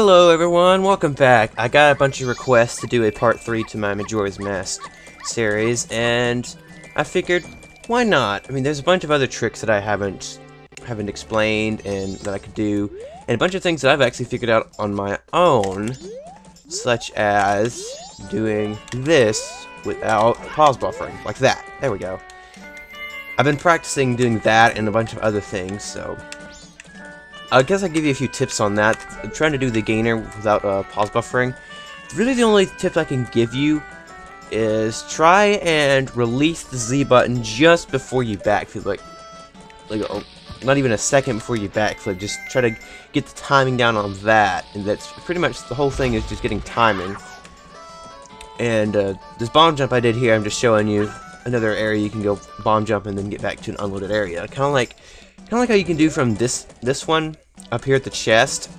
Hello everyone, welcome back. I got a bunch of requests to do a part 3 to my Majora's Mask series, and I figured, why not? I mean, there's a bunch of other tricks that I haven't haven't explained and that I could do, and a bunch of things that I've actually figured out on my own, such as doing this without pause buffering, like that. There we go. I've been practicing doing that and a bunch of other things, so I guess I'll give you a few tips on that. I'm trying to do the gainer without uh, pause buffering. Really the only tip I can give you is try and release the Z button just before you backflip. Like, like oh, not even a second before you backflip. Just try to get the timing down on that. And that's pretty much the whole thing is just getting timing. And uh, this bomb jump I did here, I'm just showing you another area you can go bomb jump and then get back to an unloaded area. Kind of like Kind of like how you can do from this this one up here at the chest.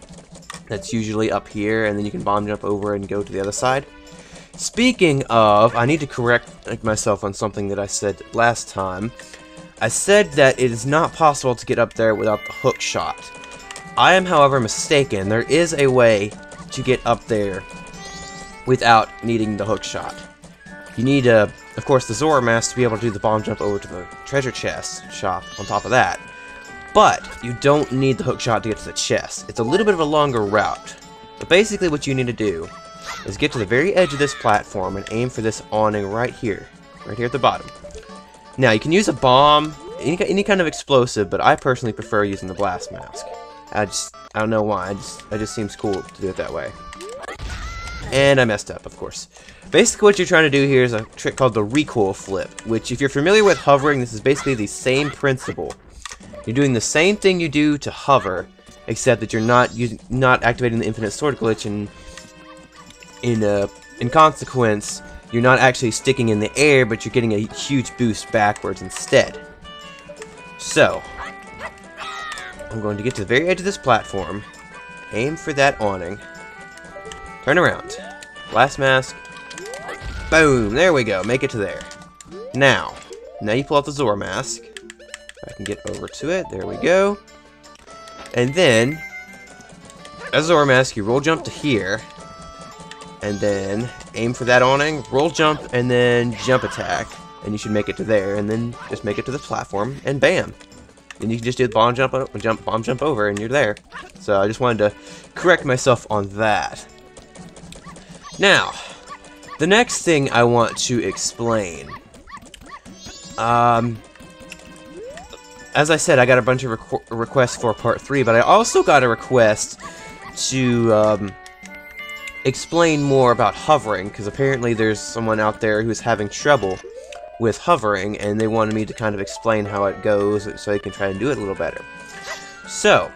That's usually up here, and then you can bomb jump over and go to the other side. Speaking of, I need to correct myself on something that I said last time. I said that it is not possible to get up there without the hook shot. I am, however, mistaken. There is a way to get up there without needing the hook shot. You need, uh, of course, the Zora mask to be able to do the bomb jump over to the treasure chest shop on top of that. But you don't need the hook shot to get to the chest. It's a little bit of a longer route. But basically what you need to do is get to the very edge of this platform and aim for this awning right here. Right here at the bottom. Now, you can use a bomb, any, any kind of explosive, but I personally prefer using the blast mask. I just, I don't know why, I just, it just seems cool to do it that way. And I messed up, of course. Basically what you're trying to do here is a trick called the recoil flip, which if you're familiar with hovering, this is basically the same principle. You're doing the same thing you do to hover, except that you're not using, not activating the infinite sword glitch, and in uh, in consequence, you're not actually sticking in the air, but you're getting a huge boost backwards instead. So, I'm going to get to the very edge of this platform, aim for that awning, turn around, Blast mask, boom, there we go, make it to there. Now, now you pull out the Zora mask, I can get over to it. There we go. And then, as a Zora Mask, you roll jump to here. And then aim for that awning, roll jump, and then jump attack. And you should make it to there, and then just make it to the platform, and bam. Then you can just do the bomb jump, uh, jump, bomb jump over, and you're there. So I just wanted to correct myself on that. Now, the next thing I want to explain. Um, as I said, I got a bunch of requ requests for part 3, but I also got a request to um, explain more about hovering, because apparently there's someone out there who's having trouble with hovering, and they wanted me to kind of explain how it goes so they can try and do it a little better. So,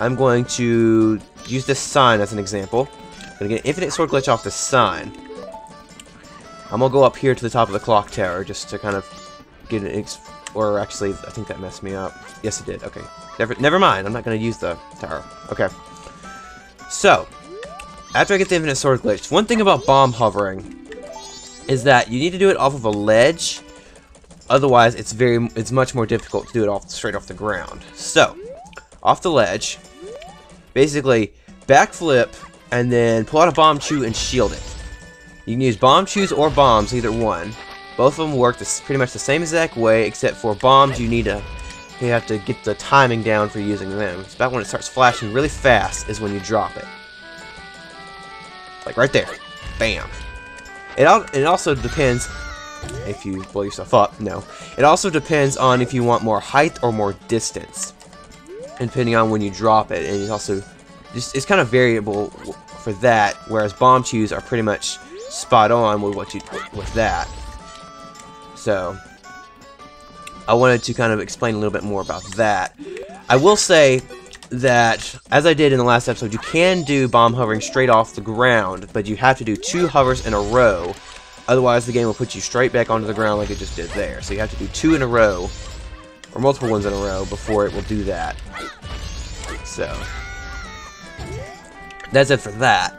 I'm going to use this sign as an example. To get an infinite sword glitch off the sign. I'm to go up here to the top of the clock tower just to kind of get an or actually, I think that messed me up. Yes, it did. Okay. Never, never mind. I'm not going to use the tower. Okay. So, after I get the infinite sword glitch, one thing about bomb hovering is that you need to do it off of a ledge. Otherwise, it's very, it's much more difficult to do it off straight off the ground. So, off the ledge, basically backflip and then pull out a Bombchu and shield it. You can use Bombchus or bombs, either one. Both of them work pretty much the same exact way, except for bombs you need to you have to get the timing down for using them. It's about when it starts flashing really fast is when you drop it. Like right there. Bam. It, it also depends if you blow yourself up. No. It also depends on if you want more height or more distance. Depending on when you drop it. And it's also just it's kind of variable for that, whereas Bombchus are pretty much spot on with what you with that. So, I wanted to kind of explain a little bit more about that. I will say that, as I did in the last episode, you can do bomb hovering straight off the ground, but you have to do two hovers in a row. Otherwise, the game will put you straight back onto the ground like it just did there. So you have to do two in a row, or multiple ones in a row, before it will do that. So, that's it for that.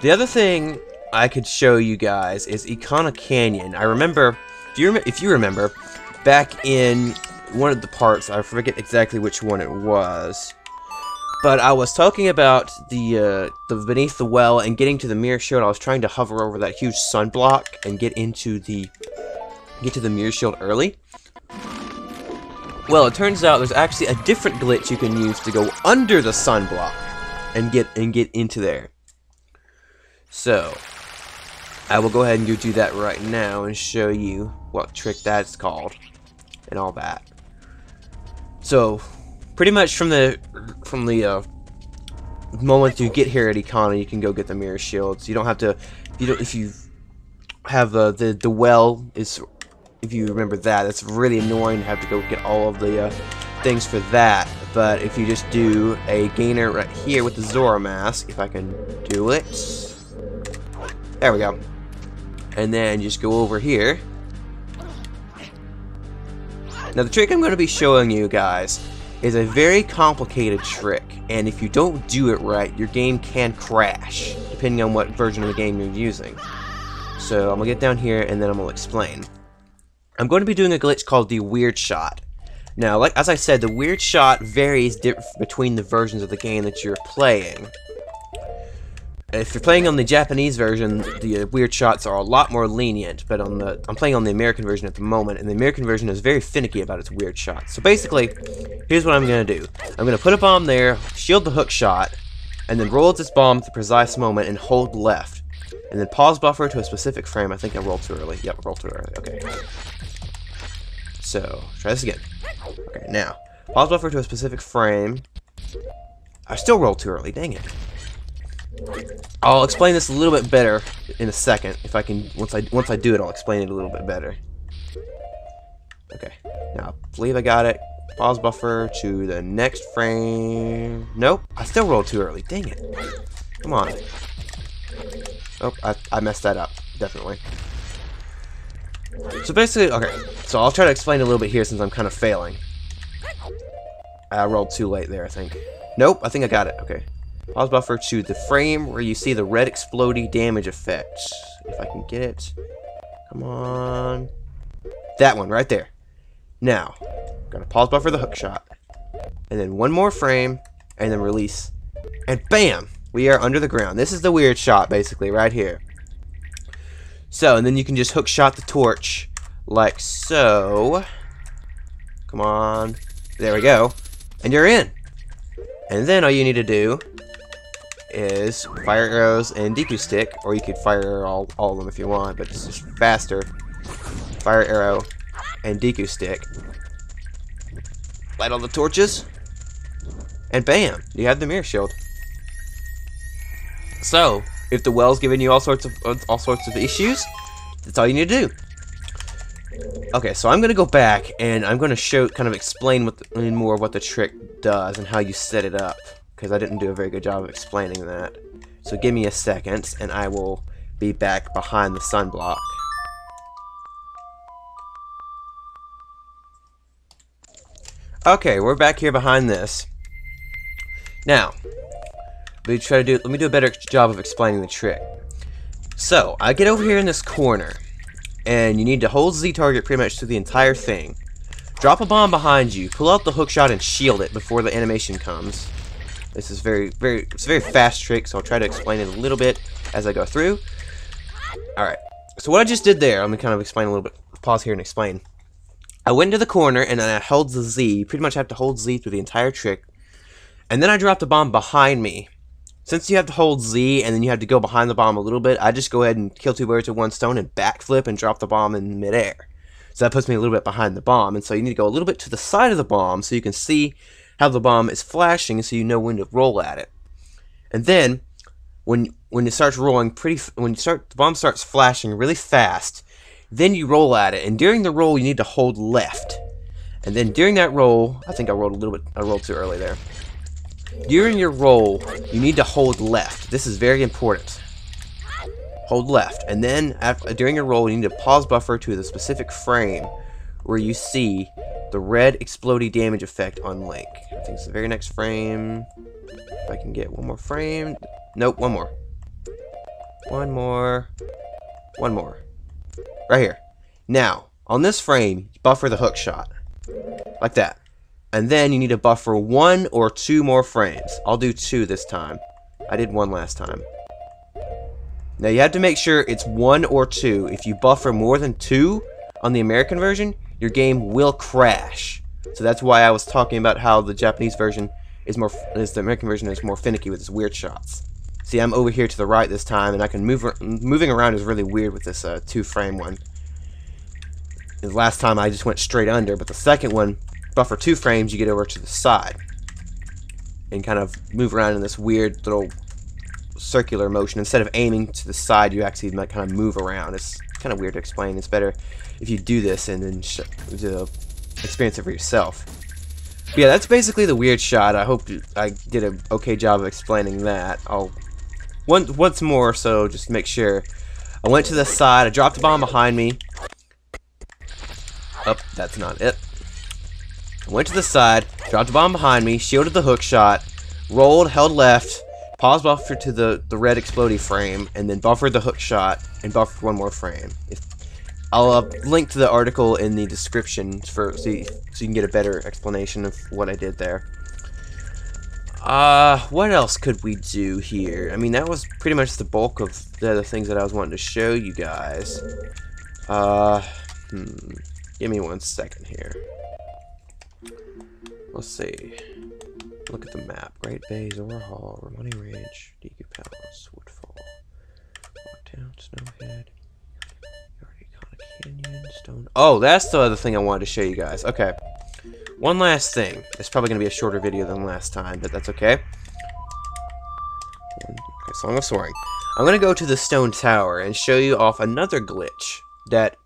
The other thing I could show you guys is Ikana Canyon. I remember if you, if you remember, back in one of the parts, I forget exactly which one it was, But I was talking about the uh, the beneath the well and getting to the mirror shield. I was trying to hover over that huge sunblock and get into the get to the mirror shield early. Well, it turns out there's actually a different glitch you can use to go under the sunblock and get and get into there. So, I will go ahead and go do that right now and show you what trick that's called and all that. So, pretty much from the from the uh, moment you get here at Ikana, you can go get the mirror shields. You don't have to you don't if you have uh, the the well is if you remember that. It's really annoying to have to go get all of the uh, things for that. But if you just do a gainer right here with the Zora mask, if I can do it. There we go. And then just go over here. Now the trick I'm going to be showing you guys is a very complicated trick. And if you don't do it right, your game can crash, depending on what version of the game you're using. So I'm going to get down here and then I'm going to explain. I'm going to be doing a glitch called the Weird Shot. Now, like as I said, the Weird Shot varies between the versions of the game that you're playing. If you're playing on the Japanese version, the uh, weird shots are a lot more lenient, but on the I'm playing on the American version at the moment, and the American version is very finicky about its weird shots. So basically, here's what I'm going to do. I'm going to put a bomb there, shield the hook shot, and then roll this bomb at the precise moment and hold left. And then pause buffer to a specific frame. I think I rolled too early. Yep, I rolled too early. Okay. So, try this again. Okay, now, pause buffer to a specific frame. I still rolled too early, dang it. I'll explain this a little bit better in a second. If I can, once I once I do it, I'll explain it a little bit better. Okay, now I believe I got it. Pause buffer to the next frame. Nope, I still rolled too early. Dang it. Come on. Oh, I, I messed that up. Definitely. So basically, okay, so I'll try to explain a little bit here since I'm kind of failing. I rolled too late there, I think. Nope, I think I got it. Okay. Pause buffer to the frame where you see the red exploding damage effect. If I can get it. Come on. That one right there. Now, I'm gonna pause buffer the hook shot. And then one more frame, and then release. And BAM! We are under the ground. This is the weird shot, basically, right here. So, and then you can just hook shot the torch, like so. Come on. There we go. And you're in. And then all you need to do is fire arrows and Deku stick, or you could fire all, all of them if you want, but it's just faster. Fire arrow and Deku stick. Light all the torches, and bam, you have the mirror shield. So, if the well's giving you all sorts of all sorts of issues, that's all you need to do. Okay, so I'm gonna go back and I'm gonna show, kind of explain what the, more what the trick does and how you set it up because I didn't do a very good job of explaining that. So give me a second, and I will be back behind the sunblock. Okay, we're back here behind this. Now, let me try to do. Let me do a better job of explaining the trick. So, I get over here in this corner, and you need to hold Z target pretty much through the entire thing. Drop a bomb behind you, pull out the hookshot and shield it before the animation comes. This is very, very, it's a very fast trick, so I'll try to explain it a little bit as I go through. Alright, so what I just did there, let me kind of explain a little bit, pause here and explain. I went into the corner, and I held the Z, pretty much have to hold Z through the entire trick, and then I dropped a bomb behind me. Since you have to hold Z, and then you have to go behind the bomb a little bit, I just go ahead and kill two birds with one stone and backflip and drop the bomb in midair. So that puts me a little bit behind the bomb, and so you need to go a little bit to the side of the bomb so you can see how the bomb is flashing so you know when to roll at it. And then when when it starts rolling pretty when you start the bomb starts flashing really fast, then you roll at it and during the roll you need to hold left. And then during that roll, I think I rolled a little bit I rolled too early there. During your roll, you need to hold left. This is very important. Hold left, and then after, during your roll, you need to pause buffer to the specific frame where you see the red exploding damage effect on Link. I think it's the very next frame. If I can get one more frame. Nope, one more. One more. One more. Right here. Now, on this frame, buffer the hook shot. Like that. And then you need to buffer one or two more frames. I'll do two this time. I did one last time. Now you have to make sure it's one or two. If you buffer more than two on the American version, your game will crash. So that's why I was talking about how the Japanese version is more, is the American version is more finicky with its weird shots. See, I'm over here to the right this time, and I can move. Moving around is really weird with this uh, two-frame one. The last time I just went straight under, but the second one, buffer two frames, you get over to the side and kind of move around in this weird little circular motion. Instead of aiming to the side, you actually might kind of move around. It's kind of weird to explain. It's better if you do this and then the experience it for yourself. But yeah, that's basically the weird shot. I hope I did an okay job of explaining that. I'll once more, so just make sure. I went to the side, I dropped a bomb behind me. Up, oh, that's not it. Went to the side, dropped a bomb behind me, shielded the hook shot, rolled, held left, paused buffer to the, the red exploding frame, and then buffered the hook shot, and buffered one more frame. If, I'll uh, link to the article in the description for so you, so you can get a better explanation of what I did there. Uh, what else could we do here? I mean, that was pretty much the bulk of the things that I was wanting to show you guys. Uh, hmm. Give me one second here. Let's see. Look at the map. Great Bay, Zora Hall, Romani Ridge, Deku Palace, Woodfall, Lockdown, Snowhead, Canyon, Stone... Oh, that's the other thing I wanted to show you guys. Okay. One last thing. It's probably going to be a shorter video than last time, but that's okay. Okay, Song of Soaring. I'm going to go to the Stone Tower and show you off another glitch that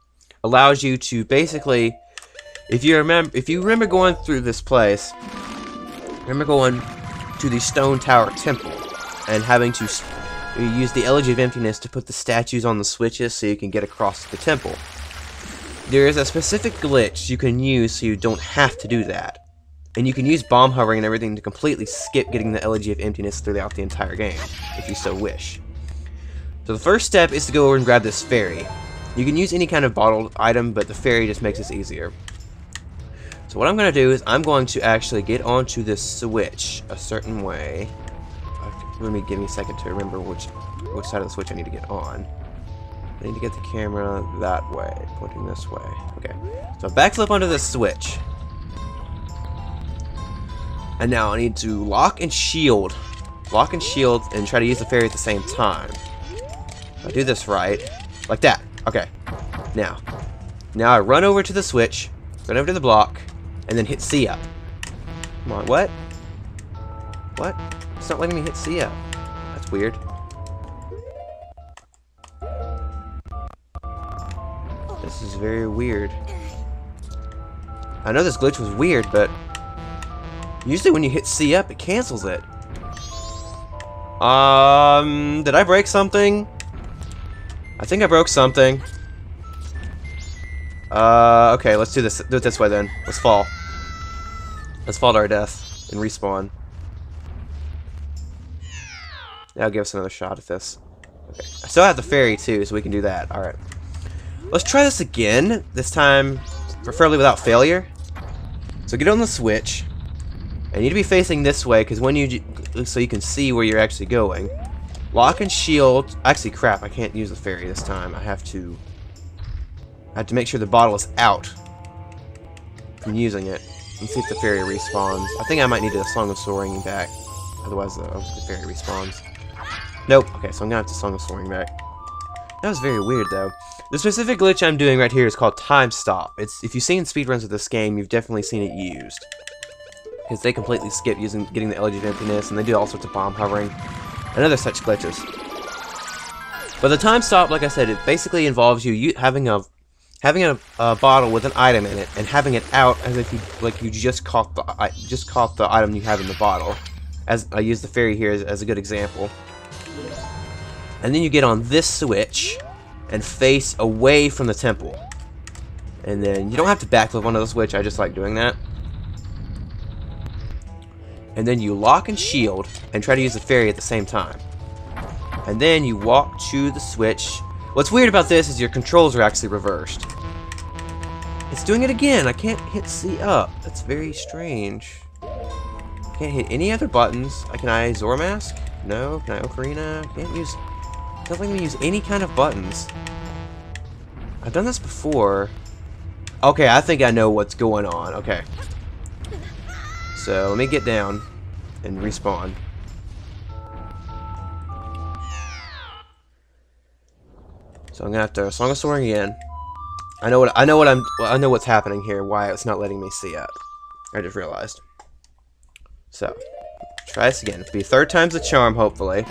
allows you to basically, if you remember, if you remember going through this place, remember going to the Stone Tower Temple and having to use the Elegy of Emptiness to put the statues on the switches so you can get across the temple. There is a specific glitch you can use so you don't have to do that. And you can use bomb hovering and everything to completely skip getting the Elegy of Emptiness throughout the entire game, if you so wish. So the first step is to go over and grab this fairy. You can use any kind of bottled item, but the fairy just makes this easier. So what I'm going to do is I'm going to actually get onto this switch a certain way. Let me give me a second to remember which which side of the switch I need to get on. I need to get the camera that way, pointing this way. Okay, so backflip onto the switch. And now I need to lock and shield. Lock and shield and try to use the fairy at the same time. If I do this right, like that. Okay, now. Now I run over to the switch, run over to the block, and then hit C up. Come on, what? What? It's not letting me hit C up. That's weird. This is very weird. I know this glitch was weird, but usually when you hit C up, it cancels it. Um, did I break something? I think I broke something. Uh, okay, let's do this. Do it this way then. Let's fall. Let's fall to our death and respawn. That'll give us another shot at this. Okay. I still have the fairy too, so we can do that. Alright. Let's try this again. This time, preferably without failure. So get on the switch. I need to be facing this way, because when you... So you can see where you're actually going. Lock and shield... Actually, crap, I can't use the fairy this time. I have to... I have to make sure the bottle is out from using it. Let's see if the fairy respawns. I think I might need a Song of Soaring back. Otherwise, uh, the fairy respawns. Nope. Okay, so I'm gonna have to Song of Soaring back. That was very weird, though. The specific glitch I'm doing right here is called Time Stop. It's If you've seen speedruns of this game, you've definitely seen it used. Because they completely skip using getting the Elegy of Emptiness, and they do all sorts of bomb hovering, and other such glitches. But the Time Stop, like I said, it basically involves you having a having a, a, bottle with an item in it and having it out as if you like you just caught the just caught the item you have in the bottle. As I use the fairy here as, as a good example. And then you get on this switch, and face away from the temple. And then you don't have to backflip onto the switch, I just like doing that. And then you lock and shield and try to use the fairy at the same time. And then you walk to the switch. What's weird about this is your controls are actually reversed. It's doing it again. I can't hit C up. That's very strange. Can't hit any other buttons. I can I Zoramask? No. Can I Ocarina? Can't use... Doesn't let me use any kind of buttons. I've done this before. Okay, I think I know what's going on. Okay. So, let me get down and respawn. So I'm gonna have to Song of Soaring again. I know what I know what I'm well, I know what's happening here. Why it's not letting me C up. I just realized. So try this again. It'll be third time's the charm, hopefully.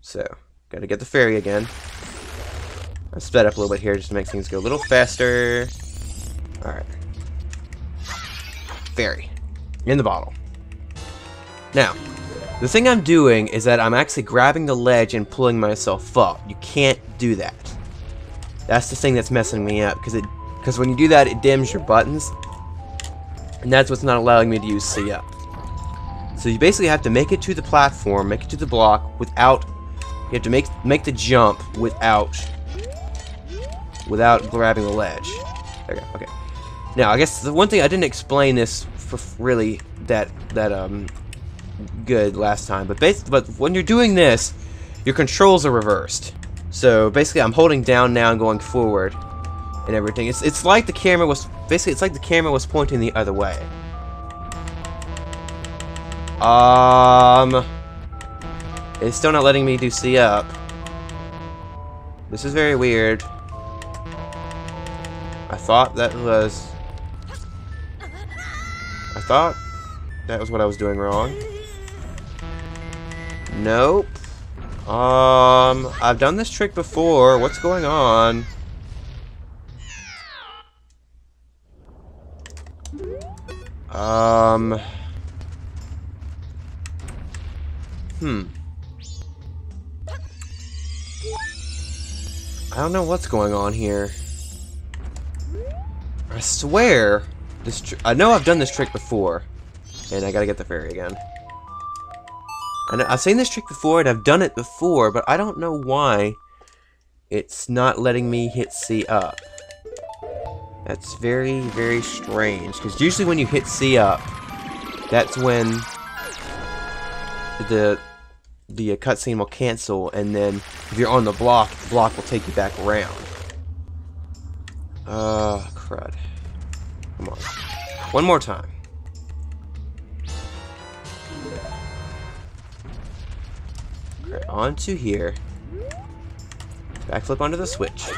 So gotta get the fairy again. I sped up a little bit here just to make things go a little faster. All right. Fairy in the bottle. Now, the thing I'm doing is that I'm actually grabbing the ledge and pulling myself up. You can't do that. That's the thing that's messing me up, because it because when you do that, it dims your buttons, and that's what's not allowing me to use C up. So you basically have to make it to the platform, make it to the block without. You have to make make the jump without without grabbing the ledge. Okay, okay. Now I guess the one thing I didn't explain this for really that that um good last time, but but when you're doing this, your controls are reversed. So basically, I'm holding down now and going forward, and everything. It's it's like the camera was basically it's like the camera was pointing the other way. Um, it's still not letting me do C up. This is very weird. I thought that was. I thought that was what I was doing wrong. Nope. Um, I've done this trick before. What's going on? Um... Hmm. I don't know what's going on here. I swear, this I know I've done this trick before, and I gotta get the fairy again. And I've seen this trick before and I've done it before, but I don't know why it's not letting me hit C up. That's very, very strange. Because usually when you hit C up, that's when the the cutscene will cancel, and then if you're on the block, the block will take you back around. Uh, crud. Come on. One more time. Right, onto here. Backflip onto the switch.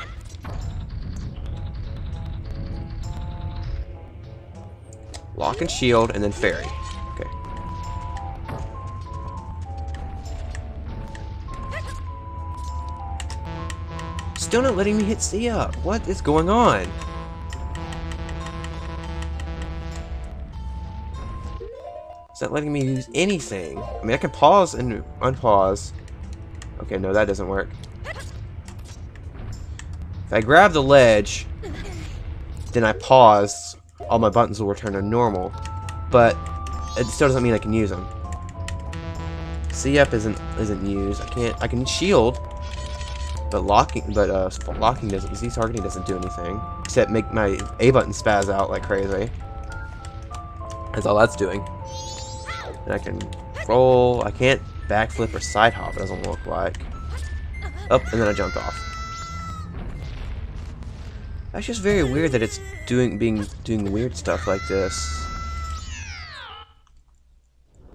Lock and shield, and then fairy. Okay. Still not letting me hit C up. What is going on? It's not letting me use anything. I mean, I can pause and unpause. Okay, no, that doesn't work. If I grab the ledge, then I pause, all my buttons will return to normal. But it still doesn't mean I can use them. C up isn't isn't used. I can't. I can shield, but locking, but uh, locking doesn't. Z targeting doesn't do anything except make my A button spaz out like crazy. That's all that's doing. And I can roll. I can't backflip or side hop, it doesn't look like. Up, and then I jumped off. That's just very weird that it's doing being doing weird stuff like this.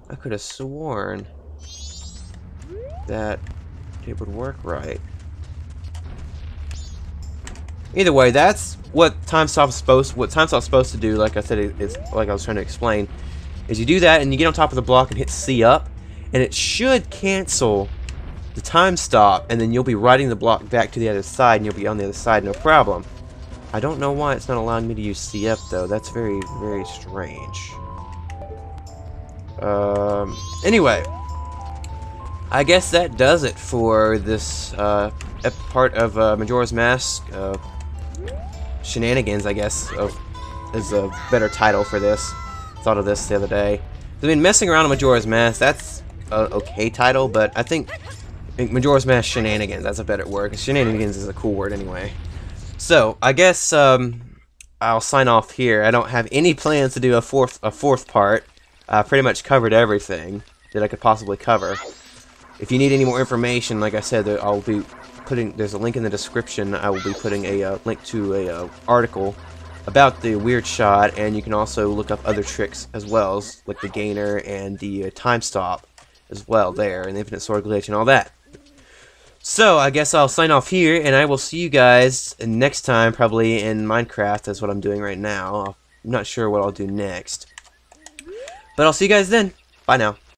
I could have sworn that it would work right. Either way, that's what time stop's supposed what time stop's supposed to do. Like I said, it's like I was trying to explain. Is you do that and you get on top of the block and hit C up, and it should cancel the time stop, and then you'll be riding the block back to the other side, and you'll be on the other side, no problem. I don't know why it's not allowing me to use C up, though. That's very, very strange. Um, anyway. I guess that does it for this uh, part of uh, Majora's Mask. Uh, shenanigans, I guess, is a better title for this. Thought of this the other day. I mean, messing around on Majora's Mask, that's okay title, but I think, I think Majora's Mask Shenanigans, that's a better word, Shenanigans is a cool word anyway. So, I guess um, I'll sign off here. I don't have any plans to do a fourth a fourth part. I pretty much covered everything that I could possibly cover. If you need any more information, like I said, I'll be putting. There's a link in the description. I will be putting a uh, link to a uh, article about the weird shot, and you can also look up other tricks as well, like the gainer and the uh, time stop as well there, and infinite sword glitch and all that. So, I guess I'll sign off here, and I will see you guys next time, probably in Minecraft. That's what I'm doing right now. I'm not sure what I'll do next. But I'll see you guys then. Bye now.